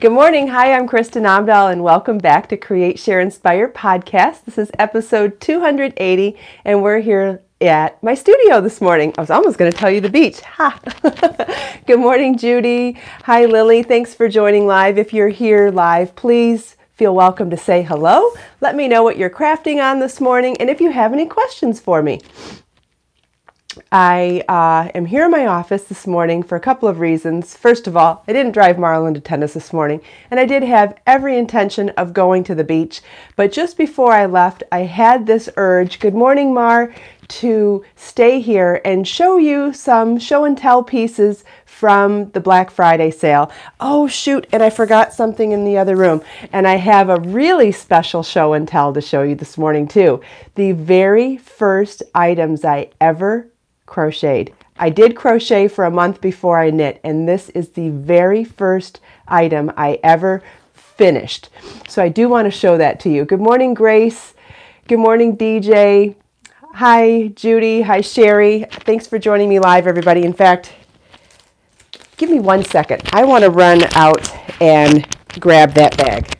Good morning. Hi, I'm Kristin Omdahl, and welcome back to Create, Share, Inspire podcast. This is episode 280, and we're here at my studio this morning. I was almost going to tell you the beach. Ha! Good morning, Judy. Hi, Lily. Thanks for joining live. If you're here live, please feel welcome to say hello. Let me know what you're crafting on this morning, and if you have any questions for me. I uh, am here in my office this morning for a couple of reasons. First of all, I didn't drive Marlon to tennis this morning, and I did have every intention of going to the beach. But just before I left, I had this urge, good morning, Mar, to stay here and show you some show and tell pieces from the Black Friday sale. Oh, shoot, and I forgot something in the other room. And I have a really special show and tell to show you this morning, too. The very first items I ever crocheted. I did crochet for a month before I knit, and this is the very first item I ever finished. So I do want to show that to you. Good morning, Grace. Good morning, DJ. Hi, Judy. Hi, Sherry. Thanks for joining me live, everybody. In fact, give me one second. I want to run out and grab that bag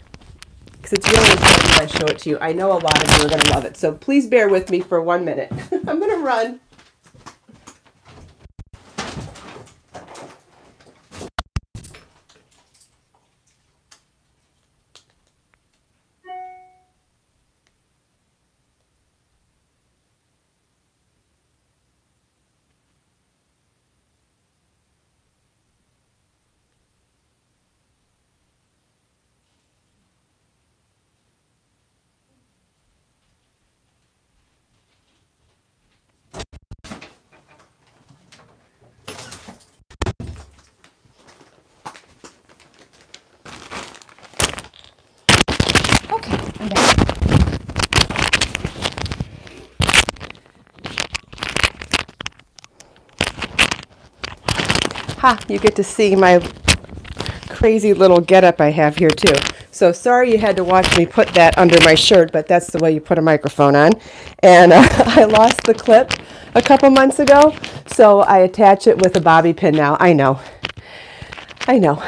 because it's really important I show it to you. I know a lot of you are going to love it. So please bear with me for one minute. I'm going to run. Ha, you get to see my crazy little getup I have here too. So sorry you had to watch me put that under my shirt, but that's the way you put a microphone on. And uh, I lost the clip a couple months ago, so I attach it with a bobby pin now. I know. I know.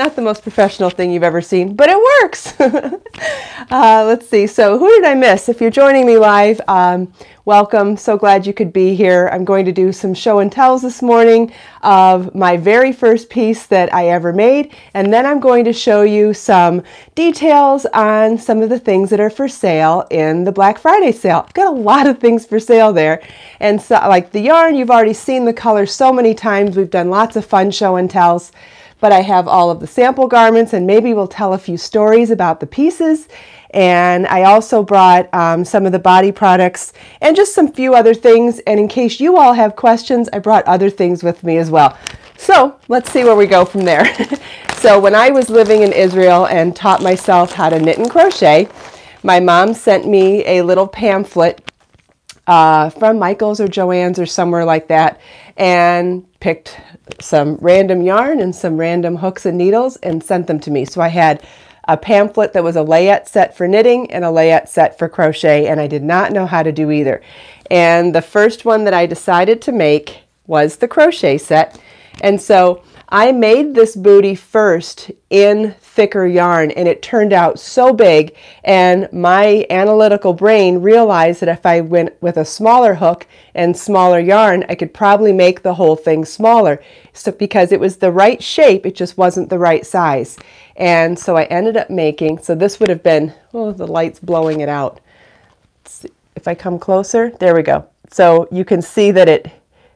Not the most professional thing you've ever seen, but it works. uh, let's see. So who did I miss? If you're joining me live, um, welcome. So glad you could be here. I'm going to do some show and tells this morning of my very first piece that I ever made. And then I'm going to show you some details on some of the things that are for sale in the Black Friday sale. I've got a lot of things for sale there. And so like the yarn, you've already seen the color so many times. We've done lots of fun show and tells but I have all of the sample garments and maybe we'll tell a few stories about the pieces. And I also brought um, some of the body products and just some few other things. And in case you all have questions, I brought other things with me as well. So let's see where we go from there. so when I was living in Israel and taught myself how to knit and crochet, my mom sent me a little pamphlet uh, from Michael's or Joann's or somewhere like that and picked some random yarn and some random hooks and needles and sent them to me. So I had a pamphlet that was a layette set for knitting and a layette set for crochet, and I did not know how to do either. And the first one that I decided to make was the crochet set. And so I made this booty first in thicker yarn and it turned out so big and my analytical brain realized that if I went with a smaller hook and smaller yarn I could probably make the whole thing smaller. So because it was the right shape it just wasn't the right size. And so I ended up making so this would have been oh the light's blowing it out. If I come closer there we go. So you can see that it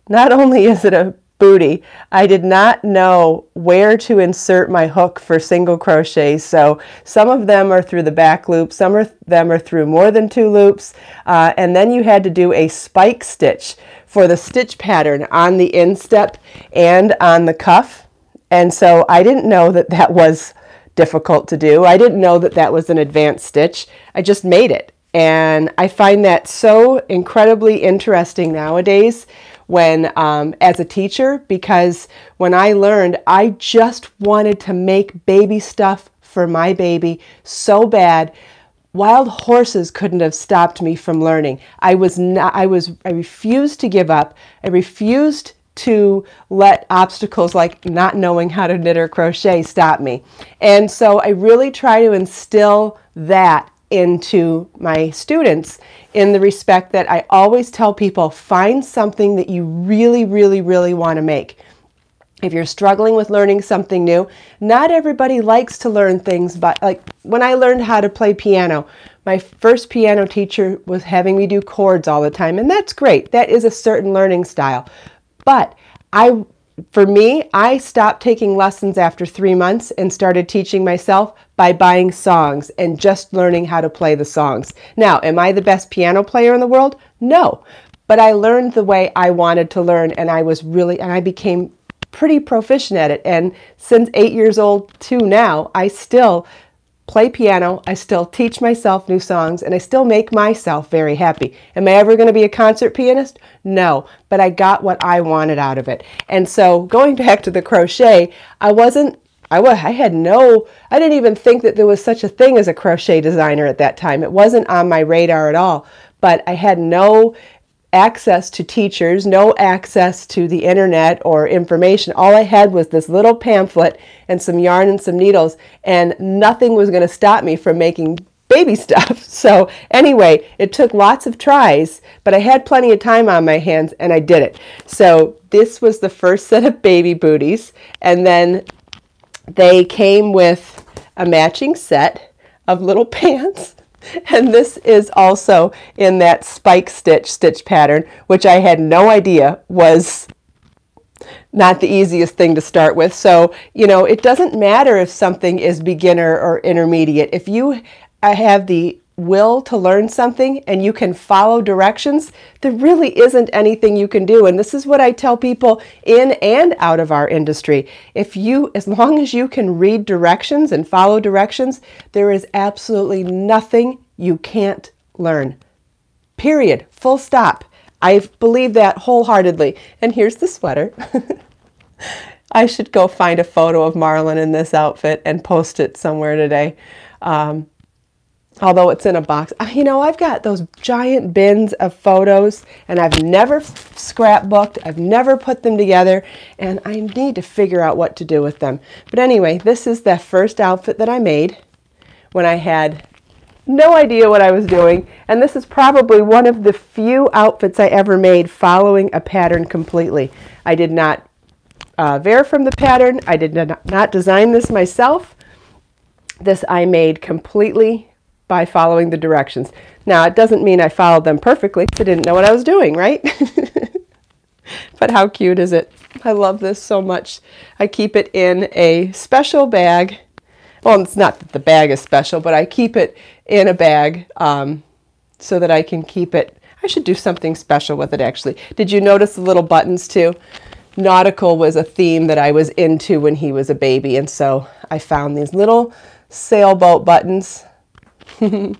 not only is it a booty. I did not know where to insert my hook for single crochet. So some of them are through the back loop, some of them are through more than two loops. Uh, and then you had to do a spike stitch for the stitch pattern on the instep and on the cuff. And so I didn't know that that was difficult to do. I didn't know that that was an advanced stitch. I just made it. And I find that so incredibly interesting nowadays when um, as a teacher because when I learned, I just wanted to make baby stuff for my baby so bad. Wild horses couldn't have stopped me from learning. I was not, I was I refused to give up. I refused to let obstacles like not knowing how to knit or crochet stop me. And so I really try to instill that into my students in the respect that I always tell people find something that you really, really, really want to make. If you're struggling with learning something new, not everybody likes to learn things, but like when I learned how to play piano, my first piano teacher was having me do chords all the time, and that's great. That is a certain learning style. But I for me, I stopped taking lessons after three months and started teaching myself by buying songs and just learning how to play the songs. Now, am I the best piano player in the world? No. But I learned the way I wanted to learn, and I was really, and I became pretty proficient at it. And since eight years old to now, I still play piano, I still teach myself new songs, and I still make myself very happy. Am I ever going to be a concert pianist? No, but I got what I wanted out of it. And so going back to the crochet, I wasn't I, was, I had no, I didn't even think that there was such a thing as a crochet designer at that time. It wasn't on my radar at all, but I had no access to teachers, no access to the internet or information. All I had was this little pamphlet and some yarn and some needles, and nothing was going to stop me from making baby stuff. So, anyway, it took lots of tries, but I had plenty of time on my hands and I did it. So, this was the first set of baby booties, and then they came with a matching set of little pants and this is also in that spike stitch stitch pattern, which I had no idea was not the easiest thing to start with. So, you know, it doesn't matter if something is beginner or intermediate. If you have the will to learn something and you can follow directions, there really isn't anything you can do. And this is what I tell people in and out of our industry. If you, as long as you can read directions and follow directions, there is absolutely nothing you can't learn. Period. Full stop. I believe that wholeheartedly. And here's the sweater. I should go find a photo of Marlon in this outfit and post it somewhere today. Um, although it's in a box. You know, I've got those giant bins of photos and I've never scrapbooked, I've never put them together, and I need to figure out what to do with them. But anyway, this is the first outfit that I made when I had no idea what I was doing, and this is probably one of the few outfits I ever made following a pattern completely. I did not uh, veer from the pattern, I did not design this myself. This I made completely by following the directions. Now, it doesn't mean I followed them perfectly. I didn't know what I was doing, right? but how cute is it? I love this so much. I keep it in a special bag. Well, it's not that the bag is special, but I keep it in a bag um, so that I can keep it. I should do something special with it, actually. Did you notice the little buttons, too? Nautical was a theme that I was into when he was a baby, and so I found these little sailboat buttons and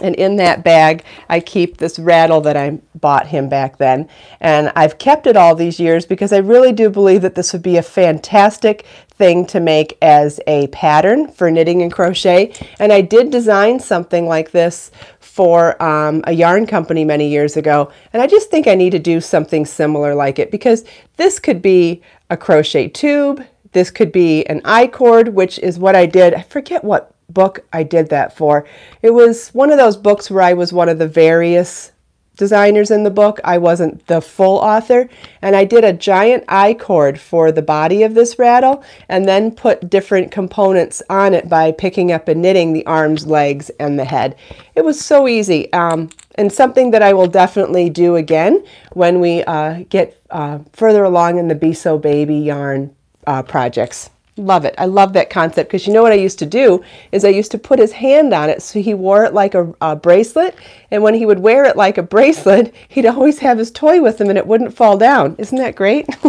in that bag, I keep this rattle that I bought him back then. And I've kept it all these years because I really do believe that this would be a fantastic thing to make as a pattern for knitting and crochet. And I did design something like this for um, a yarn company many years ago. And I just think I need to do something similar like it because this could be a crochet tube. This could be an I-cord, which is what I did. I forget what book I did that for. It was one of those books where I was one of the various designers in the book. I wasn't the full author. And I did a giant I-cord for the body of this rattle and then put different components on it by picking up and knitting the arms, legs, and the head. It was so easy. Um, and something that I will definitely do again when we uh, get uh, further along in the Be So Baby yarn uh, projects. Love it. I love that concept because you know what I used to do is I used to put his hand on it so he wore it like a, a, bracelet. And when he would wear it like a bracelet, he'd always have his toy with him and it wouldn't fall down. Isn't that great?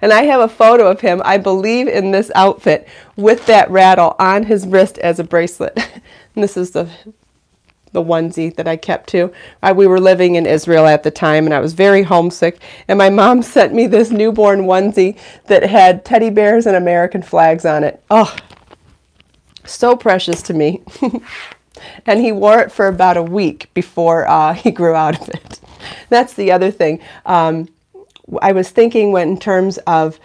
and I have a photo of him, I believe, in this outfit with that rattle on his wrist as a bracelet. and this is the the onesie that I kept too. I, we were living in Israel at the time and I was very homesick and my mom sent me this newborn onesie that had teddy bears and American flags on it. Oh, so precious to me. and he wore it for about a week before uh, he grew out of it. That's the other thing. Um, I was thinking when in terms of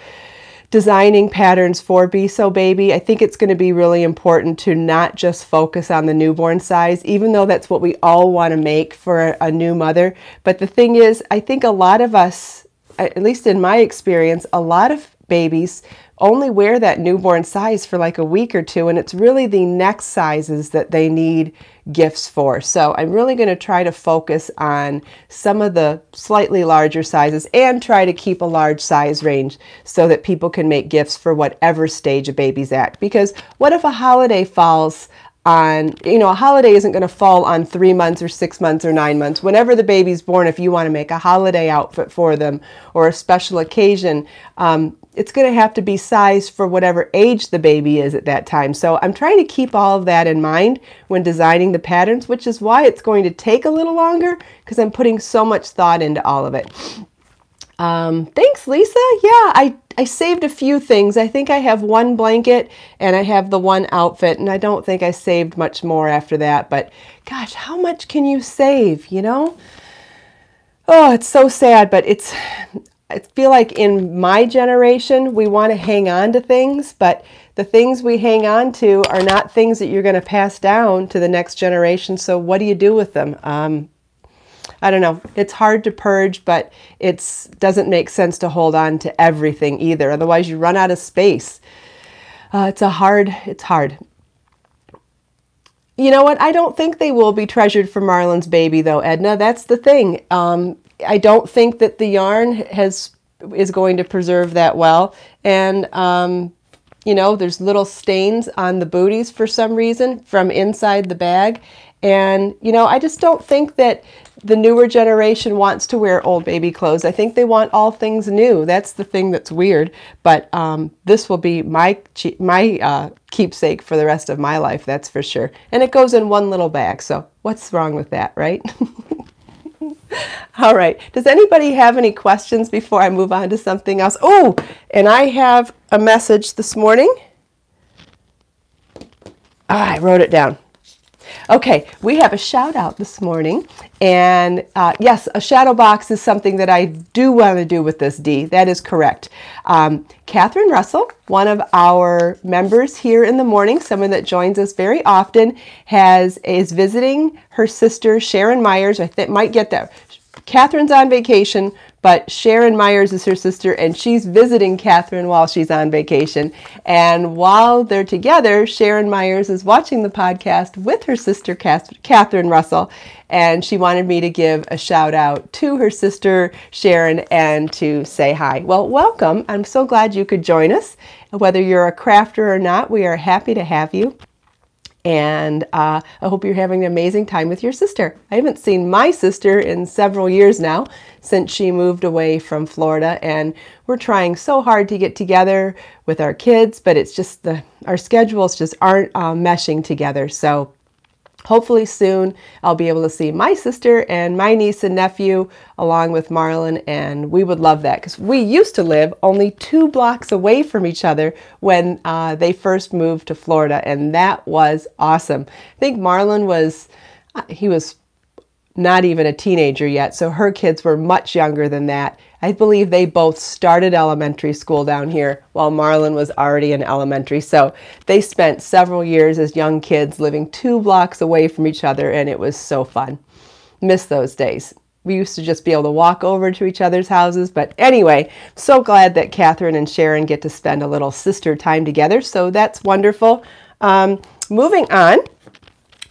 designing patterns for Be So Baby, I think it's going to be really important to not just focus on the newborn size, even though that's what we all want to make for a, a new mother. But the thing is, I think a lot of us, at least in my experience, a lot of babies only wear that newborn size for like a week or two, and it's really the next sizes that they need gifts for. So I'm really going to try to focus on some of the slightly larger sizes and try to keep a large size range so that people can make gifts for whatever stage a baby's at. Because what if a holiday falls on, you know, a holiday isn't going to fall on three months or six months or nine months. Whenever the baby's born, if you want to make a holiday outfit for them or a special occasion, um, it's going to have to be sized for whatever age the baby is at that time. So I'm trying to keep all of that in mind when designing the patterns, which is why it's going to take a little longer because I'm putting so much thought into all of it. Um, thanks, Lisa. Yeah, I, I saved a few things. I think I have one blanket and I have the one outfit, and I don't think I saved much more after that. But gosh, how much can you save, you know? Oh, it's so sad, but it's I feel like in my generation, we want to hang on to things, but the things we hang on to are not things that you're going to pass down to the next generation. So what do you do with them? Um, I don't know. It's hard to purge, but it doesn't make sense to hold on to everything either. Otherwise, you run out of space. Uh, it's a hard. It's hard. You know what? I don't think they will be treasured for Marlon's baby, though, Edna. That's the thing. Um, I don't think that the yarn has is going to preserve that well. And, um, you know, there's little stains on the booties for some reason from inside the bag. And, you know, I just don't think that the newer generation wants to wear old baby clothes. I think they want all things new. That's the thing that's weird. But um, this will be my my uh, keepsake for the rest of my life, that's for sure. And it goes in one little bag. So what's wrong with that, right? All right. Does anybody have any questions before I move on to something else? Oh, and I have a message this morning. Ah, I wrote it down. Okay, we have a shout out this morning. And uh, yes, a shadow box is something that I do want to do with this D. That is correct. Um, Catherine Russell, one of our members here in the morning, someone that joins us very often, has is visiting her sister Sharon Myers. I think might get that. Catherine's on vacation, but Sharon Myers is her sister, and she's visiting Catherine while she's on vacation. And while they're together, Sharon Myers is watching the podcast with her sister, Catherine Russell, and she wanted me to give a shout out to her sister, Sharon, and to say hi. Well, welcome. I'm so glad you could join us. Whether you're a crafter or not, we are happy to have you. And uh, I hope you're having an amazing time with your sister. I haven't seen my sister in several years now since she moved away from Florida. And we're trying so hard to get together with our kids, but it's just the our schedules just aren't uh, meshing together. So hopefully soon I'll be able to see my sister and my niece and nephew along with Marlon and we would love that because we used to live only two blocks away from each other when uh, they first moved to Florida and that was awesome. I think Marlon was uh, he was not even a teenager yet so her kids were much younger than that I believe they both started elementary school down here while Marlon was already in elementary. So they spent several years as young kids living two blocks away from each other, and it was so fun. Miss those days. We used to just be able to walk over to each other's houses. But anyway, so glad that Catherine and Sharon get to spend a little sister time together. So that's wonderful. Um, moving on,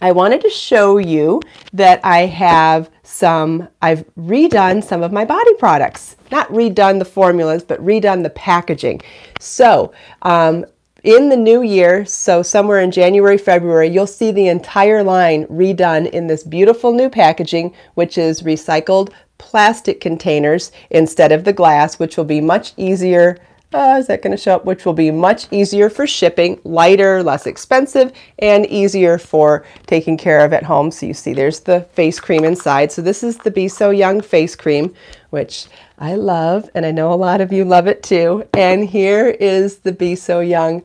I wanted to show you that I have some, I've redone some of my body products. Not redone the formulas, but redone the packaging. So um, in the new year, so somewhere in January, February, you'll see the entire line redone in this beautiful new packaging, which is recycled plastic containers instead of the glass, which will be much easier uh, is that going to show up, which will be much easier for shipping, lighter, less expensive, and easier for taking care of at home. So you see there's the face cream inside. So this is the Be So Young face cream, which I love, and I know a lot of you love it too. And here is the Be So Young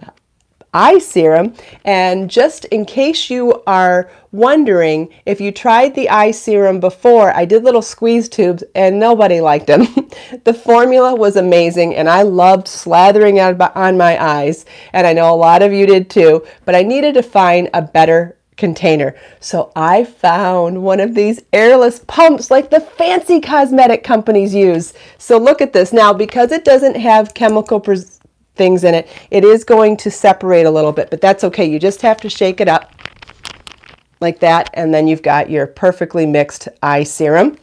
eye serum. And just in case you are wondering if you tried the eye serum before, I did little squeeze tubes and nobody liked them. the formula was amazing and I loved slathering it on my eyes. And I know a lot of you did too, but I needed to find a better container. So I found one of these airless pumps like the fancy cosmetic companies use. So look at this. Now, because it doesn't have chemical things in it, it is going to separate a little bit, but that's okay. You just have to shake it up like that, and then you've got your perfectly mixed eye serum.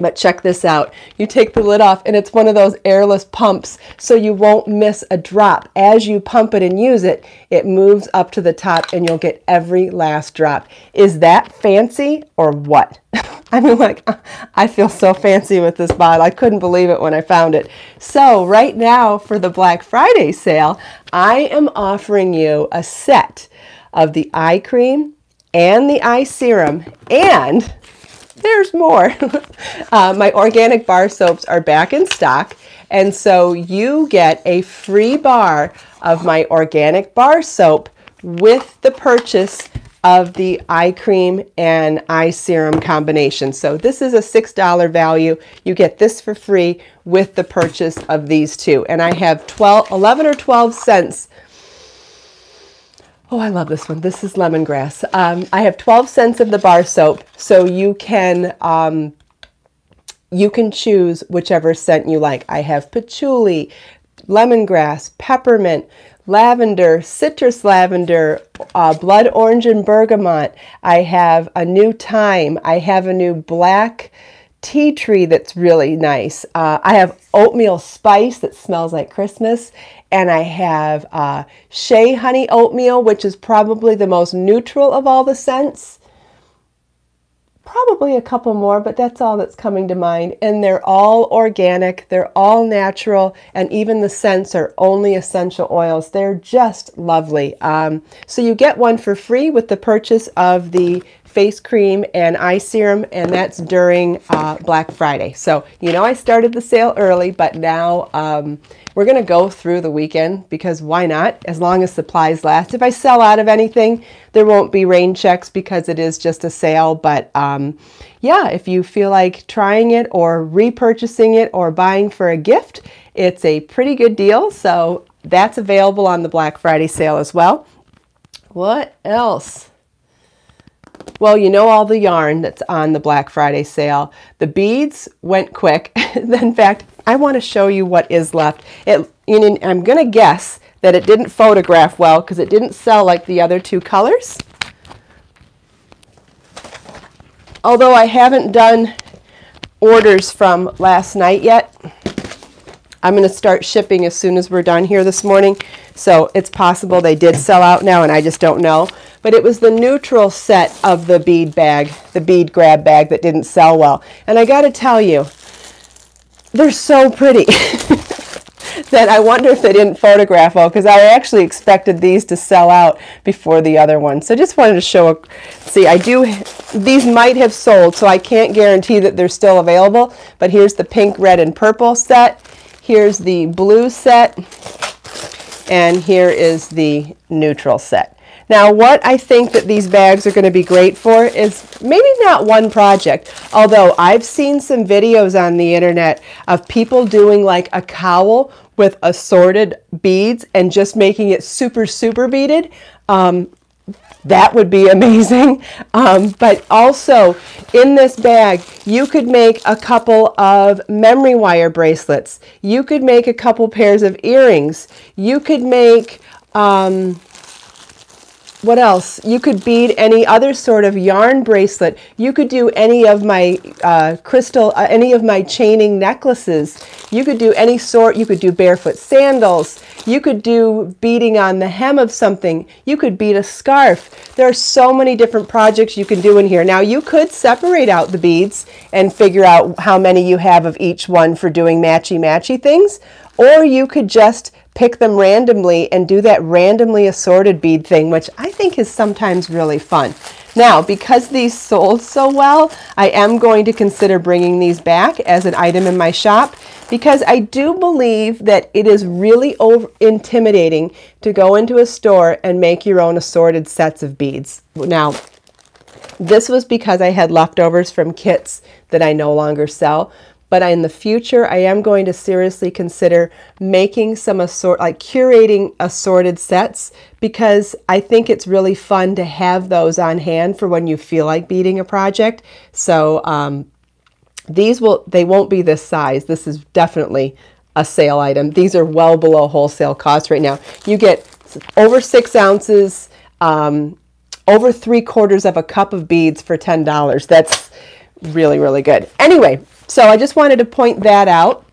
But check this out. You take the lid off and it's one of those airless pumps so you won't miss a drop. As you pump it and use it, it moves up to the top and you'll get every last drop. Is that fancy or what? I mean, like, I feel so fancy with this bottle. I couldn't believe it when I found it. So right now for the Black Friday sale, I am offering you a set of the eye cream and the eye serum and there's more. uh, my organic bar soaps are back in stock. And so you get a free bar of my organic bar soap with the purchase of the eye cream and eye serum combination. So this is a $6 value. You get this for free with the purchase of these two. And I have 12, 11 or 12 scents Oh, I love this one. This is lemongrass. Um, I have 12 scents of the bar soap, so you can um, you can choose whichever scent you like. I have patchouli, lemongrass, peppermint, lavender, citrus lavender, uh, blood orange and bergamot. I have a new thyme. I have a new black tea tree that's really nice. Uh, I have oatmeal spice that smells like Christmas, and I have uh, shea honey oatmeal, which is probably the most neutral of all the scents. Probably a couple more, but that's all that's coming to mind. And they're all organic, they're all natural, and even the scents are only essential oils. They're just lovely. Um, so you get one for free with the purchase of the face cream and eye serum, and that's during uh, Black Friday. So, you know, I started the sale early, but now um, we're going to go through the weekend because why not? As long as supplies last. If I sell out of anything, there won't be rain checks because it is just a sale. But um, yeah, if you feel like trying it or repurchasing it or buying for a gift, it's a pretty good deal. So that's available on the Black Friday sale as well. What else? Well, you know all the yarn that's on the Black Friday sale. The beads went quick. In fact, I want to show you what is left. It, I'm going to guess that it didn't photograph well because it didn't sell like the other two colors. Although I haven't done orders from last night yet. I'm going to start shipping as soon as we're done here this morning. So it's possible they did sell out now and I just don't know but it was the neutral set of the bead bag, the bead grab bag that didn't sell well. And I got to tell you, they're so pretty that I wonder if they didn't photograph well because I actually expected these to sell out before the other one. So just wanted to show, a, see I do, these might have sold so I can't guarantee that they're still available, but here's the pink, red, and purple set. Here's the blue set, and here is the neutral set. Now, what I think that these bags are going to be great for is maybe not one project, although I've seen some videos on the internet of people doing like a cowl with assorted beads and just making it super, super beaded. Um, that would be amazing. Um, but also in this bag, you could make a couple of memory wire bracelets. You could make a couple pairs of earrings. You could make, um, what else? You could bead any other sort of yarn bracelet. You could do any of my uh, crystal, uh, any of my chaining necklaces. You could do any sort. You could do barefoot sandals. You could do beading on the hem of something. You could bead a scarf. There are so many different projects you can do in here. Now you could separate out the beads and figure out how many you have of each one for doing matchy-matchy things. Or you could just pick them randomly and do that randomly assorted bead thing, which I think is sometimes really fun. Now, because these sold so well, I am going to consider bringing these back as an item in my shop because I do believe that it is really over intimidating to go into a store and make your own assorted sets of beads. Now, this was because I had leftovers from kits that I no longer sell, but in the future I am going to seriously consider making some assort like curating assorted sets because I think it's really fun to have those on hand for when you feel like beading a project. So um, these will they won't be this size. This is definitely a sale item. These are well below wholesale cost right now. You get over six ounces, um, over three quarters of a cup of beads for $10. That's really, really good. Anyway, so I just wanted to point that out.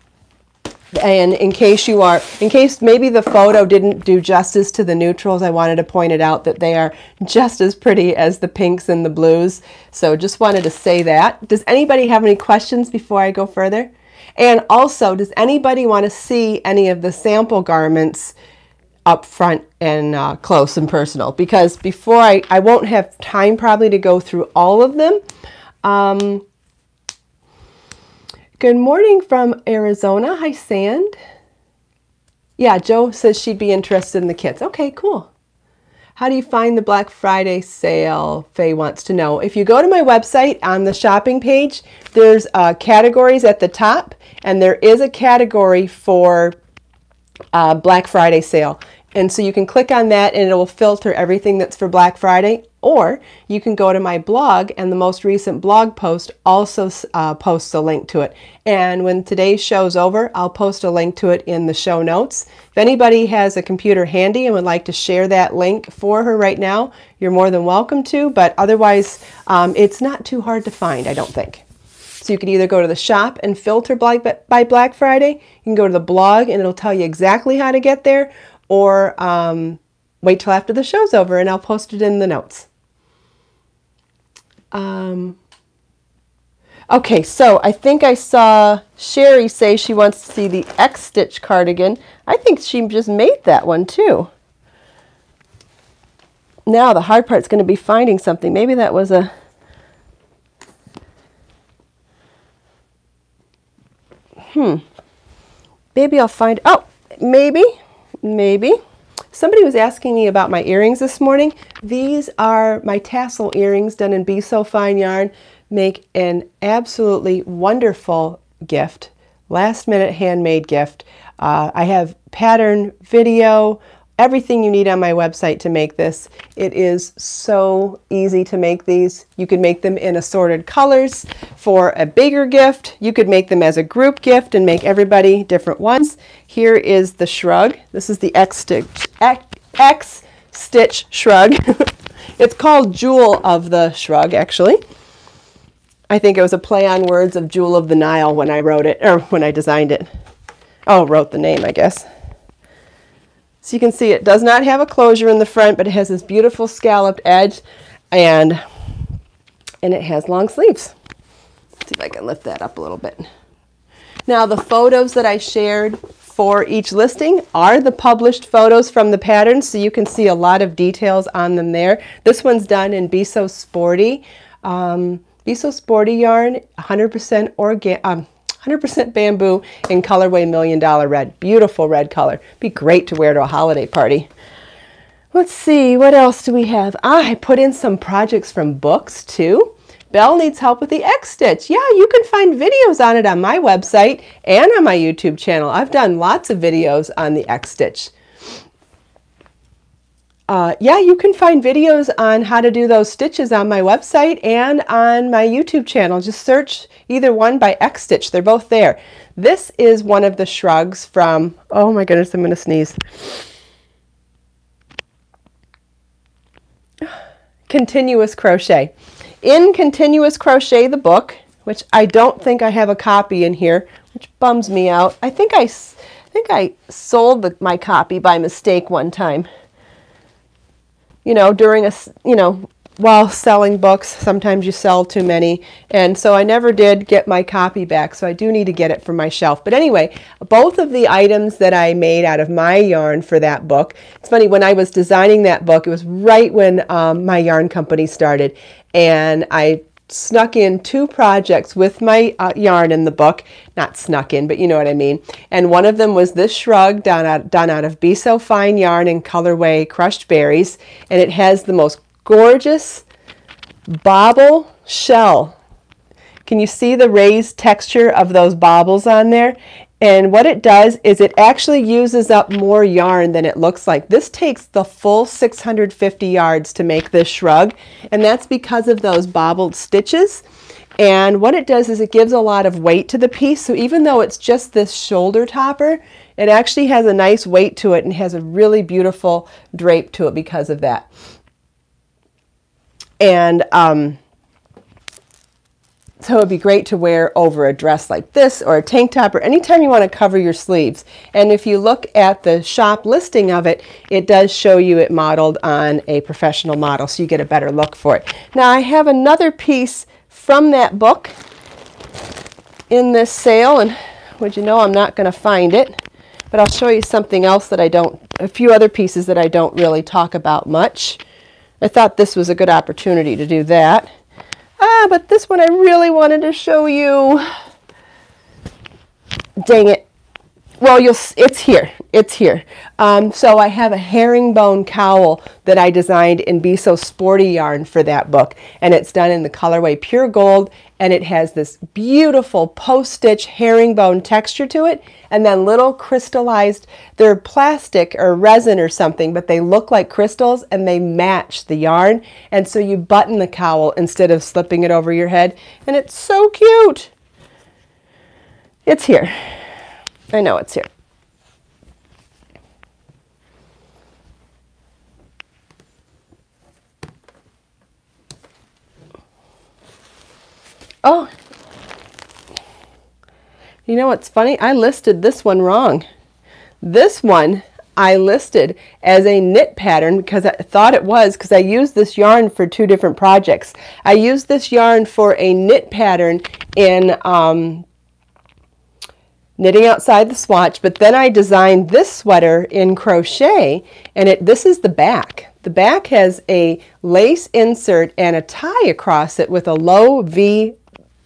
And in case you are, in case maybe the photo didn't do justice to the neutrals, I wanted to point it out that they are just as pretty as the pinks and the blues. So just wanted to say that. Does anybody have any questions before I go further? And also, does anybody want to see any of the sample garments up front and uh, close and personal? Because before I, I won't have time probably to go through all of them. Um, Good morning from Arizona. Hi, Sand. Yeah, Joe says she'd be interested in the kits. Okay, cool. How do you find the Black Friday sale? Faye wants to know. If you go to my website on the shopping page, there's uh, categories at the top, and there is a category for uh, Black Friday sale. And so you can click on that and it will filter everything that's for Black Friday. Or you can go to my blog and the most recent blog post also uh, posts a link to it. And when today's show's over, I'll post a link to it in the show notes. If anybody has a computer handy and would like to share that link for her right now, you're more than welcome to. But otherwise, um, it's not too hard to find, I don't think. So you can either go to the shop and filter by Black Friday. You can go to the blog and it'll tell you exactly how to get there or um, wait till after the show's over and I'll post it in the notes. Um, okay, so I think I saw Sherry say she wants to see the X Stitch cardigan. I think she just made that one too. Now the hard part's going to be finding something. Maybe that was a... Hmm. Maybe I'll find... Oh, maybe. Maybe. Somebody was asking me about my earrings this morning. These are my tassel earrings done in Be So Fine yarn. Make an absolutely wonderful gift, last minute handmade gift. Uh, I have pattern video, everything you need on my website to make this. It is so easy to make these. You could make them in assorted colors for a bigger gift. You could make them as a group gift and make everybody different ones. Here is the shrug. This is the X Stitch, X Stitch Shrug. it's called Jewel of the Shrug, actually. I think it was a play on words of Jewel of the Nile when I wrote it, or when I designed it. Oh, wrote the name, I guess. So you can see it does not have a closure in the front, but it has this beautiful scalloped edge and, and it has long sleeves. Let's see if I can lift that up a little bit. Now the photos that I shared for each listing are the published photos from the patterns, so you can see a lot of details on them there. This one's done in Be So Sporty. Um, Be So Sporty yarn, 100% organic, um, 100% bamboo in colorway Million Dollar Red. Beautiful red color. Be great to wear to a holiday party. Let's see, what else do we have? Ah, I put in some projects from books too. Belle needs help with the X Stitch. Yeah, you can find videos on it on my website and on my YouTube channel. I've done lots of videos on the X Stitch. Uh, yeah, you can find videos on how to do those stitches on my website and on my YouTube channel. Just search either one by X Stitch. They're both there. This is one of the shrugs from, oh my goodness, I'm going to sneeze. Continuous Crochet. In Continuous Crochet, the book, which I don't think I have a copy in here, which bums me out. I think I, I think I sold the, my copy by mistake one time you know, during a, you know, while selling books. Sometimes you sell too many. And so I never did get my copy back. So I do need to get it from my shelf. But anyway, both of the items that I made out of my yarn for that book, it's funny, when I was designing that book, it was right when um, my yarn company started. And I snuck in two projects with my uh, yarn in the book. Not snuck in, but you know what I mean. And one of them was this shrug done out, done out of Be So Fine yarn in colorway Crushed Berries. And it has the most gorgeous bobble shell. Can you see the raised texture of those bobbles on there? And what it does is it actually uses up more yarn than it looks like. This takes the full 650 yards to make this shrug, and that's because of those bobbled stitches. And what it does is it gives a lot of weight to the piece. So even though it's just this shoulder topper, it actually has a nice weight to it and has a really beautiful drape to it because of that. And um, so it'd be great to wear over a dress like this or a tank top or anytime you want to cover your sleeves. And if you look at the shop listing of it, it does show you it modeled on a professional model so you get a better look for it. Now I have another piece from that book in this sale and would you know I'm not going to find it but I'll show you something else that I don't, a few other pieces that I don't really talk about much. I thought this was a good opportunity to do that. Ah, but this one I really wanted to show you. Dang it. Well, you'll, it's here. It's here. Um, so I have a herringbone cowl that I designed in Be So Sporty yarn for that book. And it's done in the colorway Pure Gold. And it has this beautiful post-stitch herringbone texture to it. And then little crystallized, they're plastic or resin or something, but they look like crystals and they match the yarn. And so you button the cowl instead of slipping it over your head. And it's so cute. It's here. I know it's here. Oh, you know what's funny? I listed this one wrong. This one I listed as a knit pattern because I thought it was because I used this yarn for two different projects. I used this yarn for a knit pattern in um, knitting outside the swatch, but then I designed this sweater in crochet, and it this is the back. The back has a lace insert and a tie across it with a low V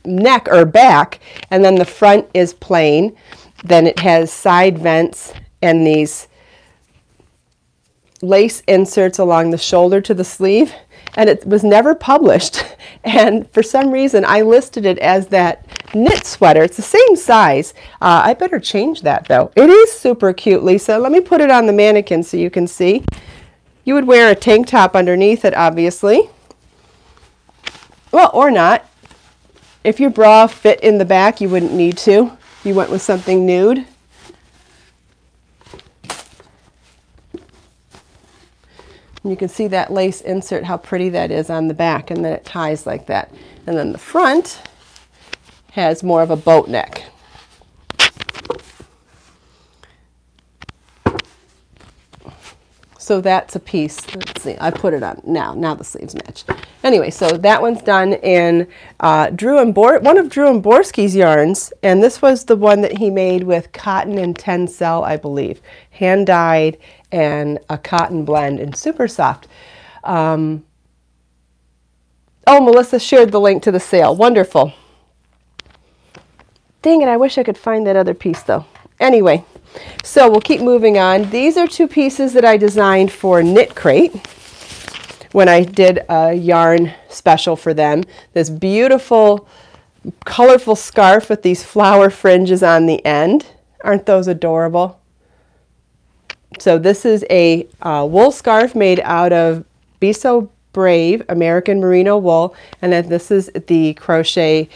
neck or back, and then the front is plain. Then it has side vents and these lace inserts along the shoulder to the sleeve and it was never published. And for some reason I listed it as that knit sweater. It's the same size. Uh, I better change that though. It is super cute Lisa. Let me put it on the mannequin so you can see. You would wear a tank top underneath it obviously. Well or not if your bra fit in the back you wouldn't need to you went with something nude And you can see that lace insert, how pretty that is on the back, and then it ties like that. And then the front has more of a boat neck. So that's a piece. Let's see, I put it on now. Now the sleeves match. Anyway, so that one's done in uh, Drew Embor one of Drew Emborsky's yarns, and this was the one that he made with cotton and tencel, I believe, hand dyed and a cotton blend and super soft. Um, oh, Melissa shared the link to the sale. Wonderful. Dang it, I wish I could find that other piece though. Anyway, so we'll keep moving on. These are two pieces that I designed for Knit Crate when I did a yarn special for them. This beautiful, colorful scarf with these flower fringes on the end. Aren't those adorable? So this is a uh, wool scarf made out of Be So Brave American Merino wool. And then this is the crochet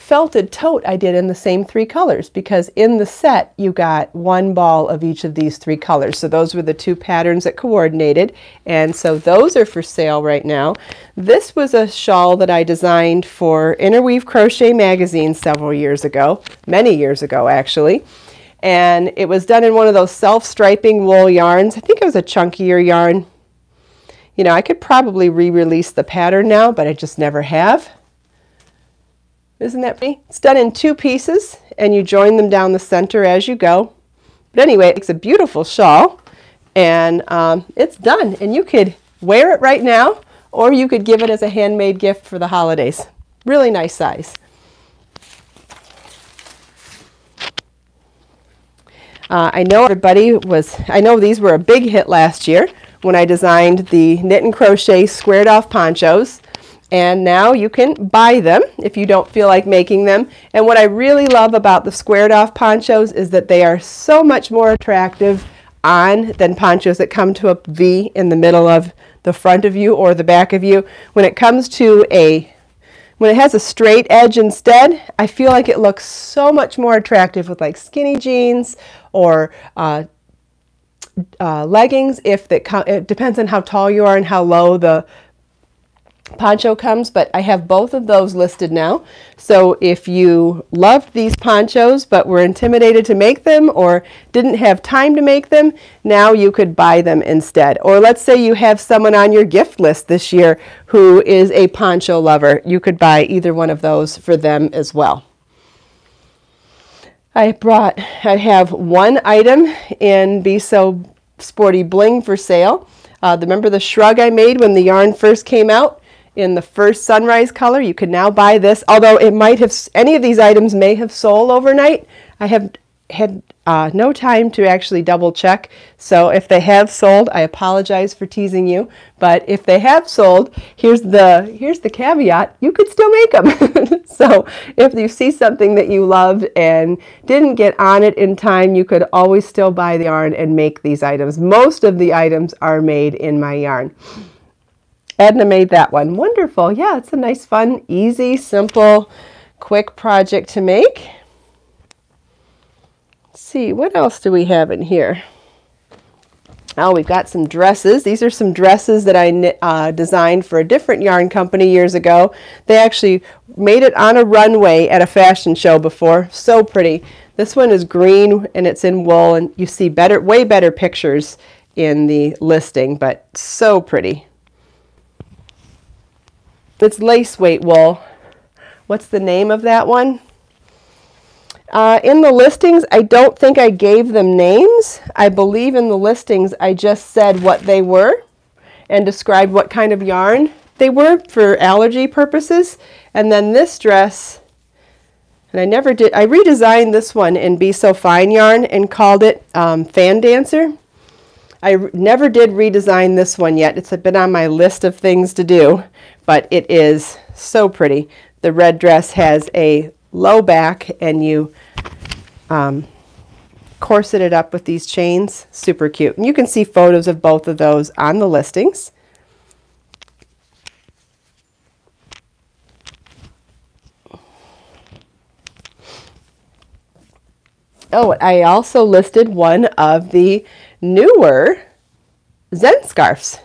felted tote I did in the same three colors because in the set you got one ball of each of these three colors. So those were the two patterns that coordinated and so those are for sale right now. This was a shawl that I designed for Interweave Crochet magazine several years ago, many years ago actually and it was done in one of those self-striping wool yarns. I think it was a chunkier yarn. You know, I could probably re-release the pattern now, but I just never have. Isn't that pretty? It's done in two pieces, and you join them down the center as you go. But anyway, it's a beautiful shawl, and um, it's done. And you could wear it right now, or you could give it as a handmade gift for the holidays. Really nice size. Uh, I know everybody was, I know these were a big hit last year when I designed the knit and crochet squared off ponchos. And now you can buy them if you don't feel like making them. And what I really love about the squared off ponchos is that they are so much more attractive on than ponchos that come to a V in the middle of the front of you or the back of you. When it comes to a when it has a straight edge instead, I feel like it looks so much more attractive with like skinny jeans or uh, uh, leggings. If the, it depends on how tall you are and how low the poncho comes, but I have both of those listed now. So if you loved these ponchos but were intimidated to make them or didn't have time to make them, now you could buy them instead. Or let's say you have someone on your gift list this year who is a poncho lover. You could buy either one of those for them as well. I brought, I have one item in Be So Sporty Bling for sale. Uh, remember the shrug I made when the yarn first came out? In the first sunrise color. You can now buy this, although it might have, any of these items may have sold overnight. I have had uh, no time to actually double check. So if they have sold, I apologize for teasing you. But if they have sold, here's the here's the caveat: you could still make them. so if you see something that you loved and didn't get on it in time, you could always still buy the yarn and make these items. Most of the items are made in my yarn. Edna made that one. Wonderful. Yeah, it's a nice, fun, easy, simple, quick project to make. Let's see, what else do we have in here? Oh, we've got some dresses. These are some dresses that I uh, designed for a different yarn company years ago. They actually made it on a runway at a fashion show before. So pretty. This one is green and it's in wool and you see better, way better pictures in the listing, but so pretty. It's lace weight wool. What's the name of that one? Uh, in the listings, I don't think I gave them names. I believe in the listings I just said what they were and described what kind of yarn they were for allergy purposes. And then this dress, and I never did, I redesigned this one in Be So Fine yarn and called it um, Fan Dancer. I never did redesign this one yet. It's been on my list of things to do but it is so pretty. The red dress has a low back and you um, corset it up with these chains. Super cute. And you can see photos of both of those on the listings. Oh, I also listed one of the newer Zen scarves.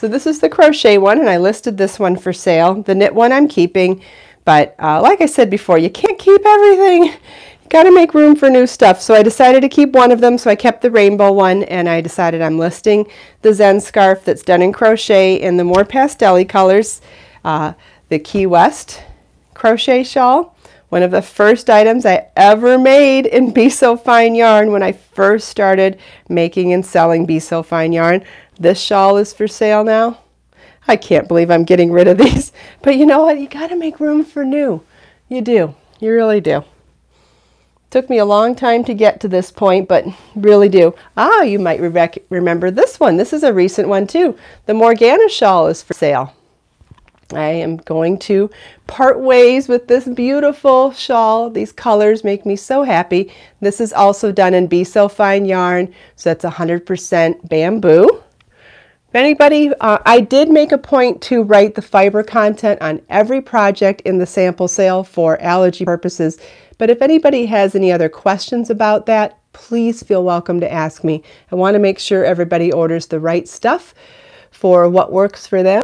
So this is the crochet one, and I listed this one for sale. The knit one I'm keeping, but uh, like I said before, you can't keep everything. Got to make room for new stuff. So I decided to keep one of them, so I kept the rainbow one, and I decided I'm listing the Zen scarf that's done in crochet in the more pastel colors, uh, the Key West crochet shawl. One of the first items I ever made in Be So Fine Yarn when I first started making and selling Be So Fine Yarn. This shawl is for sale now. I can't believe I'm getting rid of these. But you know what? You got to make room for new. You do. You really do. Took me a long time to get to this point, but really do. Ah, you might re remember this one. This is a recent one too. The Morgana shawl is for sale. I am going to part ways with this beautiful shawl. These colors make me so happy. This is also done in Be So Fine yarn, so that's 100% bamboo. If anybody, uh, I did make a point to write the fiber content on every project in the sample sale for allergy purposes, but if anybody has any other questions about that, please feel welcome to ask me. I want to make sure everybody orders the right stuff for what works for them.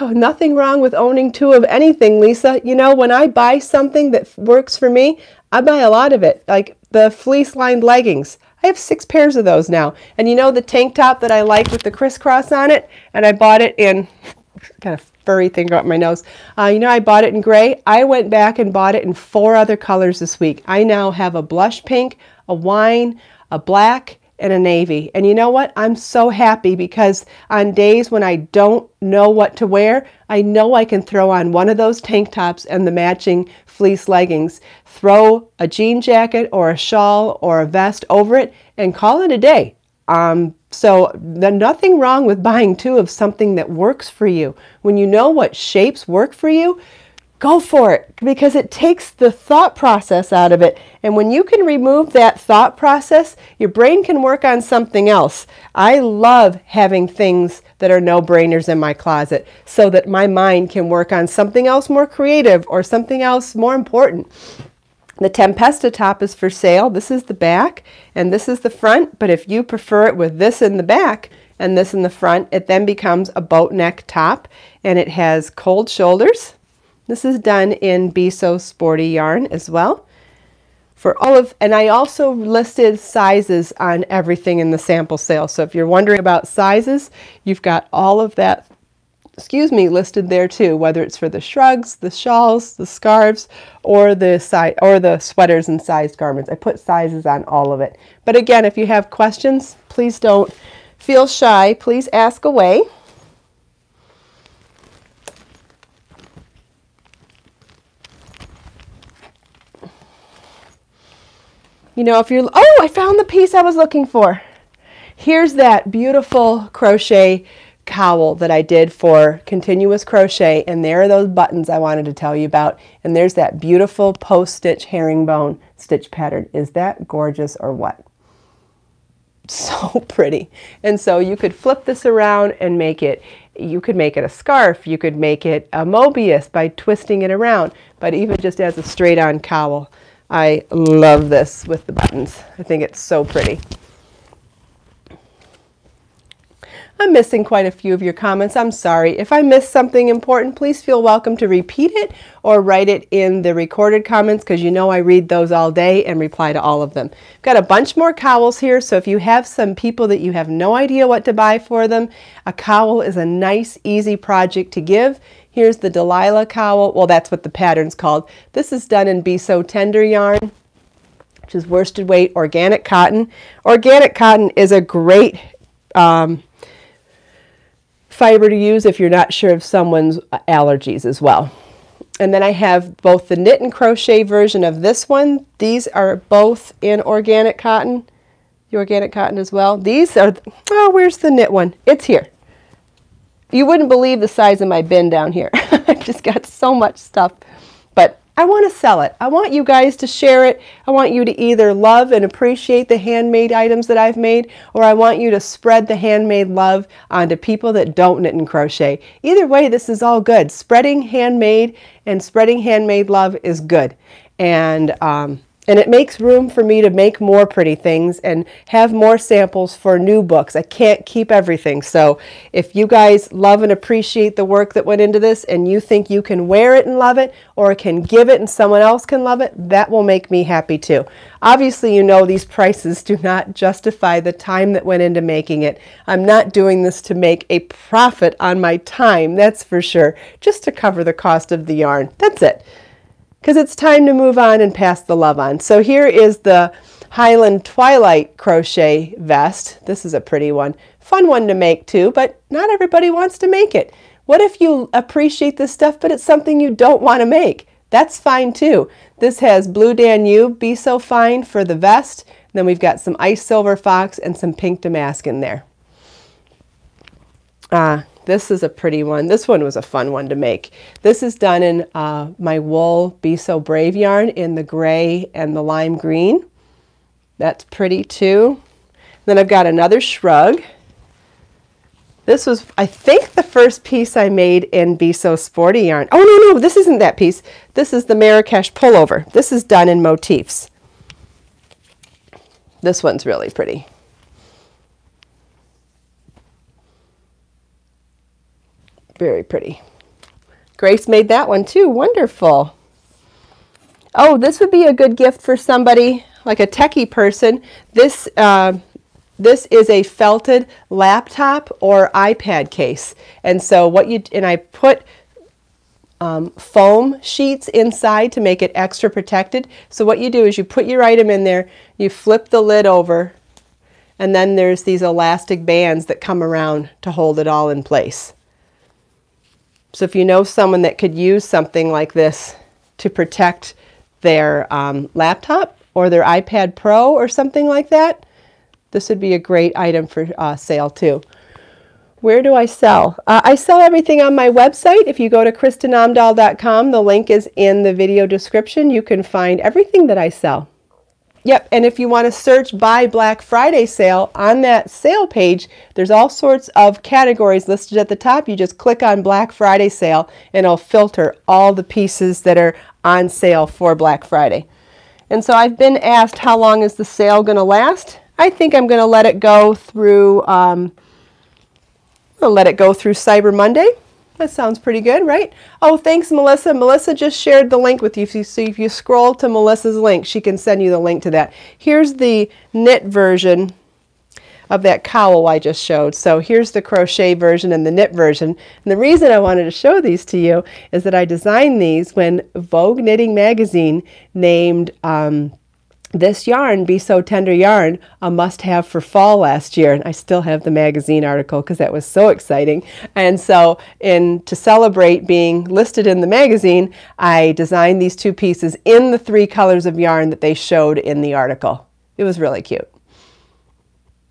Oh, nothing wrong with owning two of anything, Lisa. You know, when I buy something that works for me, I buy a lot of it. Like the fleece lined leggings. I have six pairs of those now. And you know the tank top that I like with the crisscross on it? And I bought it in, got a furry thing up my nose. Uh, you know, I bought it in gray. I went back and bought it in four other colors this week. I now have a blush pink, a wine, a black, and a navy. And you know what? I'm so happy because on days when I don't know what to wear, I know I can throw on one of those tank tops and the matching fleece leggings, throw a jean jacket or a shawl or a vest over it, and call it a day. Um, so nothing wrong with buying two of something that works for you. When you know what shapes work for you, go for it because it takes the thought process out of it. And when you can remove that thought process, your brain can work on something else. I love having things that are no brainers in my closet so that my mind can work on something else more creative or something else more important. The Tempesta top is for sale. This is the back and this is the front, but if you prefer it with this in the back and this in the front, it then becomes a boat neck top and it has cold shoulders this is done in Be So Sporty yarn as well. For all of, and I also listed sizes on everything in the sample sale. So if you're wondering about sizes, you've got all of that, excuse me, listed there too, whether it's for the shrugs, the shawls, the scarves, or the side or the sweaters and sized garments. I put sizes on all of it. But again, if you have questions, please don't feel shy. Please ask away. You know, if you're, oh, I found the piece I was looking for. Here's that beautiful crochet cowl that I did for continuous crochet and there are those buttons I wanted to tell you about and there's that beautiful post stitch herringbone stitch pattern. Is that gorgeous or what? So pretty. And so you could flip this around and make it, you could make it a scarf, you could make it a Mobius by twisting it around, but even just as a straight on cowl. I love this with the buttons. I think it's so pretty. I'm missing quite a few of your comments. I'm sorry. If I missed something important, please feel welcome to repeat it or write it in the recorded comments because you know I read those all day and reply to all of them. I've got a bunch more cowls here, so if you have some people that you have no idea what to buy for them, a cowl is a nice, easy project to give. Here's the Delilah cowl. Well, that's what the pattern's called. This is done in Be So Tender yarn, which is worsted weight organic cotton. Organic cotton is a great um, fiber to use if you're not sure of someone's allergies as well. And then I have both the knit and crochet version of this one. These are both in organic cotton, the organic cotton as well. These are, oh, where's the knit one? It's here. You wouldn't believe the size of my bin down here. I've just got so much stuff. But I want to sell it. I want you guys to share it. I want you to either love and appreciate the handmade items that I've made, or I want you to spread the handmade love onto people that don't knit and crochet. Either way, this is all good. Spreading handmade and spreading handmade love is good. And um, and it makes room for me to make more pretty things and have more samples for new books. I can't keep everything. So if you guys love and appreciate the work that went into this and you think you can wear it and love it or can give it and someone else can love it, that will make me happy too. Obviously, you know these prices do not justify the time that went into making it. I'm not doing this to make a profit on my time, that's for sure, just to cover the cost of the yarn. That's it because it's time to move on and pass the love on. So here is the Highland Twilight crochet vest. This is a pretty one. Fun one to make too, but not everybody wants to make it. What if you appreciate this stuff, but it's something you don't want to make? That's fine too. This has Blue Danube, Be So Fine for the vest. Then we've got some Ice Silver Fox and some Pink Damask in there. Ah, this is a pretty one. This one was a fun one to make. This is done in uh, my wool Be So Brave yarn in the gray and the lime green. That's pretty too. Then I've got another shrug. This was, I think, the first piece I made in Be So Sporty yarn. Oh, no, no, this isn't that piece. This is the Marrakesh pullover. This is done in motifs. This one's really pretty. Very pretty. Grace made that one too. Wonderful. Oh, this would be a good gift for somebody. like a techie person, this uh, this is a felted laptop or iPad case. And so what you and I put um, foam sheets inside to make it extra protected. So what you do is you put your item in there, you flip the lid over, and then there's these elastic bands that come around to hold it all in place. So if you know someone that could use something like this to protect their um, laptop or their iPad Pro or something like that, this would be a great item for uh, sale too. Where do I sell? Uh, I sell everything on my website. If you go to KristinOmdahl.com, the link is in the video description. You can find everything that I sell. Yep, and if you want to search by Black Friday sale, on that sale page, there's all sorts of categories listed at the top. You just click on Black Friday sale and it'll filter all the pieces that are on sale for Black Friday. And so I've been asked how long is the sale going to last? I think I'm going to let it go through um, I'll let it go through Cyber Monday. That sounds pretty good, right? Oh, thanks, Melissa. Melissa just shared the link with you. So if you scroll to Melissa's link, she can send you the link to that. Here's the knit version of that cowl I just showed. So here's the crochet version and the knit version. And the reason I wanted to show these to you is that I designed these when Vogue Knitting Magazine named um, this yarn, Be So Tender Yarn, a must have for fall last year. And I still have the magazine article because that was so exciting. And so, in to celebrate being listed in the magazine, I designed these two pieces in the three colors of yarn that they showed in the article. It was really cute.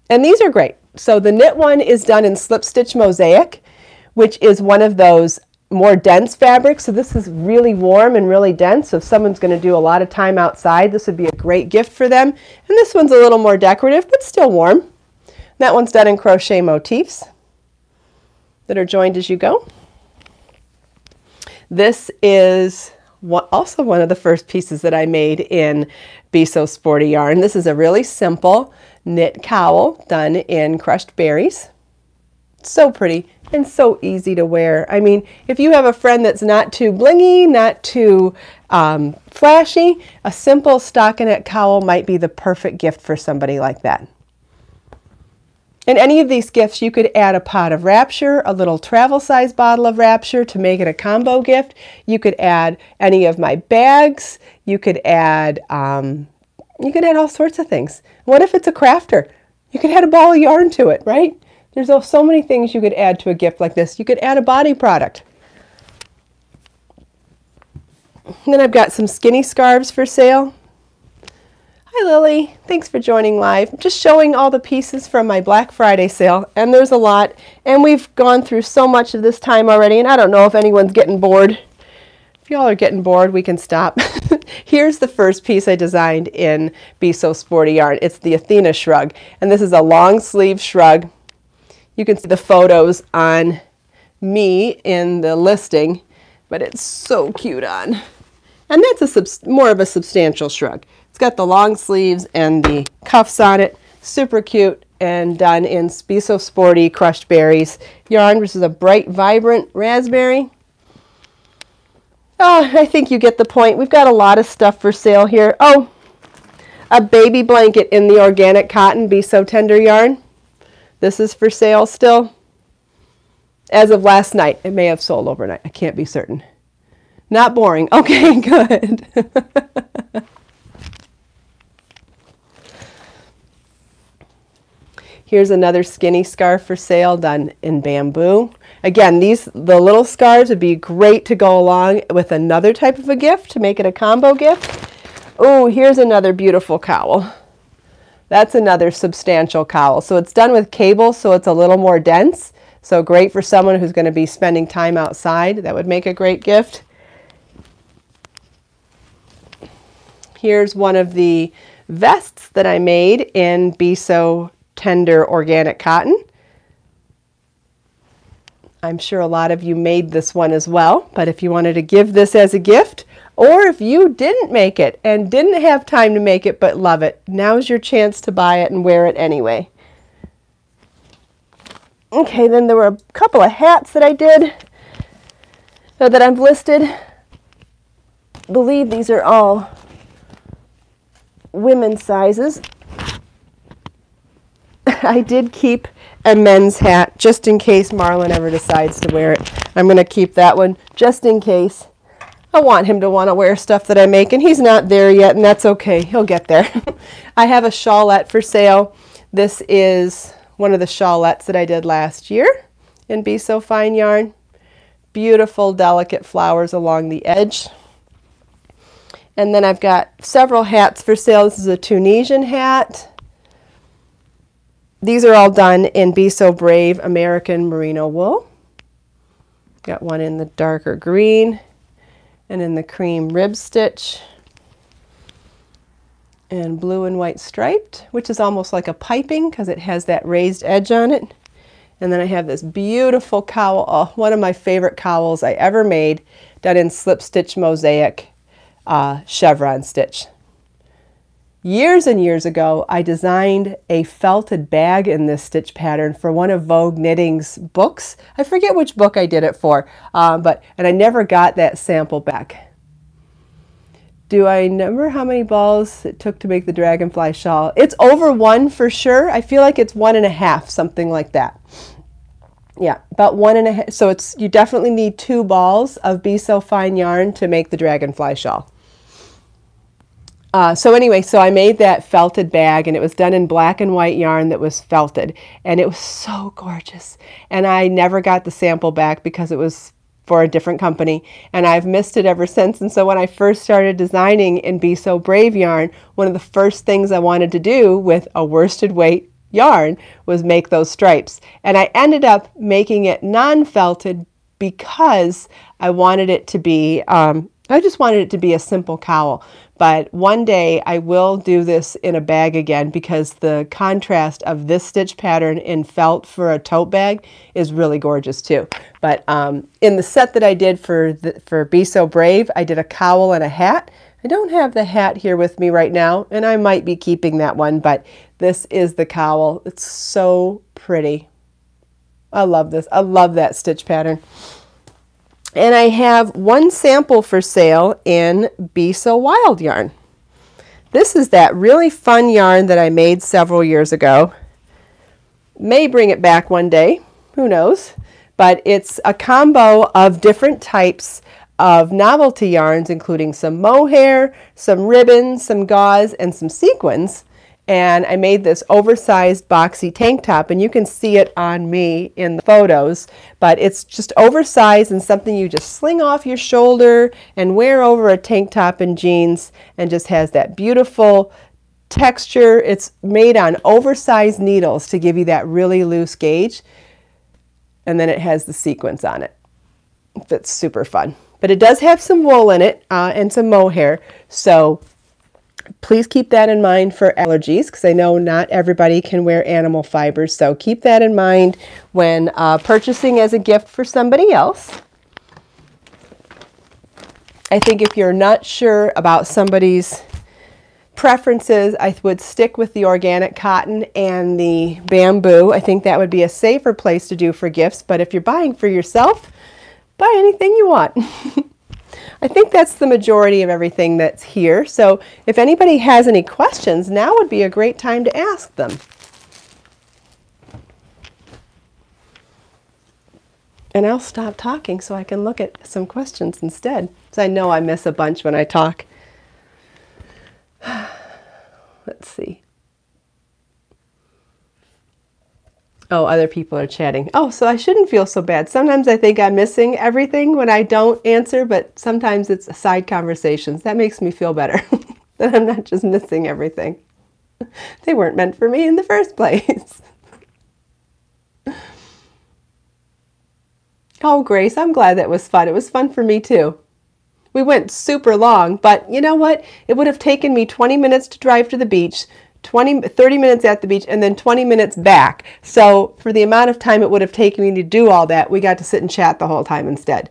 And these are great. So, the knit one is done in slip stitch mosaic, which is one of those more dense fabric. So this is really warm and really dense. So if someone's going to do a lot of time outside, this would be a great gift for them. And this one's a little more decorative, but still warm. That one's done in crochet motifs that are joined as you go. This is also one of the first pieces that I made in Be So Sporty Yarn. This is a really simple knit cowl done in crushed berries. So pretty and so easy to wear. I mean, if you have a friend that's not too blingy, not too um, flashy, a simple stockinette cowl might be the perfect gift for somebody like that. In any of these gifts, you could add a pot of Rapture, a little travel size bottle of Rapture to make it a combo gift. You could add any of my bags. You could add, um, you could add all sorts of things. What if it's a crafter? You could add a ball of yarn to it, right? There's so many things you could add to a gift like this. You could add a body product. And then I've got some skinny scarves for sale. Hi Lily, thanks for joining live. Just showing all the pieces from my Black Friday sale, and there's a lot, and we've gone through so much of this time already, and I don't know if anyone's getting bored. If y'all are getting bored, we can stop. Here's the first piece I designed in Be So Sporty Yarn. It's the Athena Shrug, and this is a long sleeve shrug. You can see the photos on me in the listing, but it's so cute on. And that's a more of a substantial shrug. It's got the long sleeves and the cuffs on it. Super cute and done in Be So Sporty crushed berries yarn, which is a bright, vibrant raspberry. Oh, I think you get the point. We've got a lot of stuff for sale here. Oh, a baby blanket in the organic cotton Be So Tender yarn. This is for sale still. As of last night, it may have sold overnight. I can't be certain. Not boring. Okay, good. Here's another skinny scarf for sale done in bamboo. Again, these the little scarves would be great to go along with another type of a gift to make it a combo gift. Oh, here's another beautiful cowl. That's another substantial cowl. So it's done with cable, so it's a little more dense. So great for someone who's going to be spending time outside. That would make a great gift. Here's one of the vests that I made in Be So Tender Organic Cotton. I'm sure a lot of you made this one as well, but if you wanted to give this as a gift, or if you didn't make it and didn't have time to make it but love it, now's your chance to buy it and wear it anyway. Okay, then there were a couple of hats that I did uh, that I've listed. I believe these are all women's sizes. I did keep a men's hat just in case Marlon ever decides to wear it. I'm going to keep that one just in case. I want him to want to wear stuff that I make, and he's not there yet, and that's okay. He'll get there. I have a shawlette for sale. This is one of the shawlettes that I did last year in Be So Fine yarn. Beautiful, delicate flowers along the edge. And then I've got several hats for sale. This is a Tunisian hat. These are all done in Be So Brave American Merino wool. Got one in the darker green and in the cream rib stitch and blue and white striped, which is almost like a piping because it has that raised edge on it. And then I have this beautiful cowl, oh, one of my favorite cowls I ever made, done in slip stitch mosaic uh, chevron stitch. Years and years ago, I designed a felted bag in this stitch pattern for one of Vogue Knitting's books. I forget which book I did it for, um, but and I never got that sample back. Do I remember how many balls it took to make the dragonfly shawl? It's over one for sure. I feel like it's one and a half, something like that. Yeah, about one and a half. So it's you definitely need two balls of Be So Fine yarn to make the dragonfly shawl. Uh, so anyway, so I made that felted bag and it was done in black and white yarn that was felted and it was so gorgeous. And I never got the sample back because it was for a different company and I've missed it ever since. And so when I first started designing in Be So Brave yarn, one of the first things I wanted to do with a worsted weight yarn was make those stripes. And I ended up making it non-felted because I wanted it to be, um, I just wanted it to be a simple cowl. But one day I will do this in a bag again because the contrast of this stitch pattern in felt for a tote bag is really gorgeous too. But um, in the set that I did for, the, for Be So Brave, I did a cowl and a hat. I don't have the hat here with me right now, and I might be keeping that one, but this is the cowl. It's so pretty. I love this. I love that stitch pattern. And I have one sample for sale in Be So Wild yarn. This is that really fun yarn that I made several years ago. May bring it back one day, who knows. But it's a combo of different types of novelty yarns, including some mohair, some ribbons, some gauze, and some sequins and I made this oversized boxy tank top and you can see it on me in the photos but it's just oversized and something you just sling off your shoulder and wear over a tank top and jeans and just has that beautiful texture. It's made on oversized needles to give you that really loose gauge and then it has the sequins on it. That's super fun. But it does have some wool in it uh, and some mohair so please keep that in mind for allergies because I know not everybody can wear animal fibers. So keep that in mind when uh, purchasing as a gift for somebody else. I think if you're not sure about somebody's preferences, I would stick with the organic cotton and the bamboo. I think that would be a safer place to do for gifts. But if you're buying for yourself, buy anything you want. I think that's the majority of everything that's here. So if anybody has any questions, now would be a great time to ask them. And I'll stop talking so I can look at some questions instead. So I know I miss a bunch when I talk. Let's see. Oh, other people are chatting. Oh, so I shouldn't feel so bad. Sometimes I think I'm missing everything when I don't answer, but sometimes it's side conversations. That makes me feel better that I'm not just missing everything. They weren't meant for me in the first place. oh, Grace, I'm glad that was fun. It was fun for me too. We went super long, but you know what? It would have taken me 20 minutes to drive to the beach, 20, 30 minutes at the beach and then 20 minutes back. So for the amount of time it would have taken me to do all that, we got to sit and chat the whole time instead.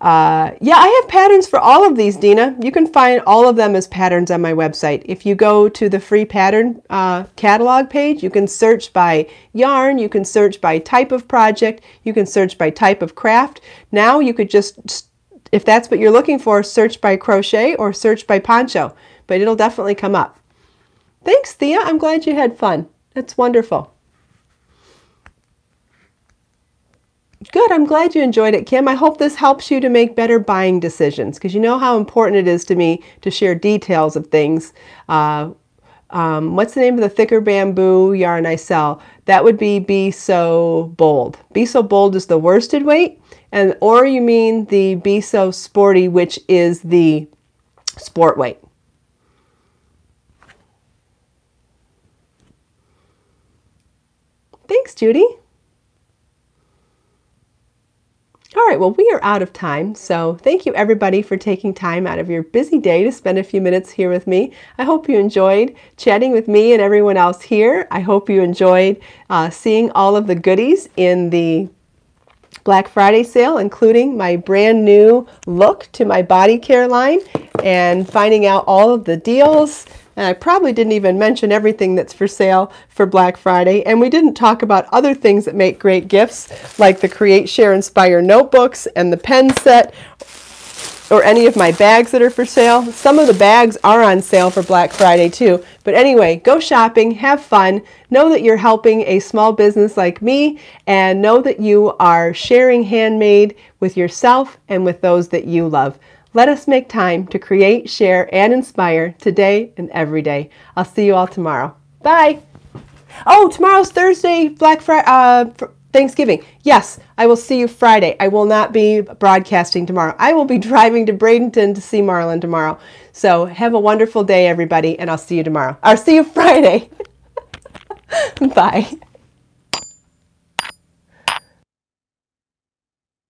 Uh, yeah, I have patterns for all of these, Dina. You can find all of them as patterns on my website. If you go to the free pattern uh, catalog page, you can search by yarn, you can search by type of project, you can search by type of craft. Now you could just, if that's what you're looking for, search by crochet or search by poncho, but it'll definitely come up. Thanks, Thea. I'm glad you had fun. That's wonderful. Good. I'm glad you enjoyed it, Kim. I hope this helps you to make better buying decisions because you know how important it is to me to share details of things. Uh, um, what's the name of the thicker bamboo yarn I sell? That would be Be So Bold. Be So Bold is the worsted weight, and or you mean the Be So Sporty, which is the sport weight. Thanks, Judy. All right, well, we are out of time, so thank you everybody for taking time out of your busy day to spend a few minutes here with me. I hope you enjoyed chatting with me and everyone else here. I hope you enjoyed uh, seeing all of the goodies in the Black Friday sale, including my brand new look to my body care line and finding out all of the deals, and I probably didn't even mention everything that's for sale for Black Friday. And we didn't talk about other things that make great gifts, like the Create, Share, Inspire notebooks and the pen set, or any of my bags that are for sale. Some of the bags are on sale for Black Friday too. But anyway, go shopping, have fun, know that you're helping a small business like me, and know that you are sharing handmade with yourself and with those that you love. Let us make time to create, share, and inspire today and every day. I'll see you all tomorrow. Bye. Oh, tomorrow's Thursday, Black Friday, uh, Thanksgiving. Yes, I will see you Friday. I will not be broadcasting tomorrow. I will be driving to Bradenton to see Marlon tomorrow. So have a wonderful day, everybody, and I'll see you tomorrow. I'll see you Friday. Bye.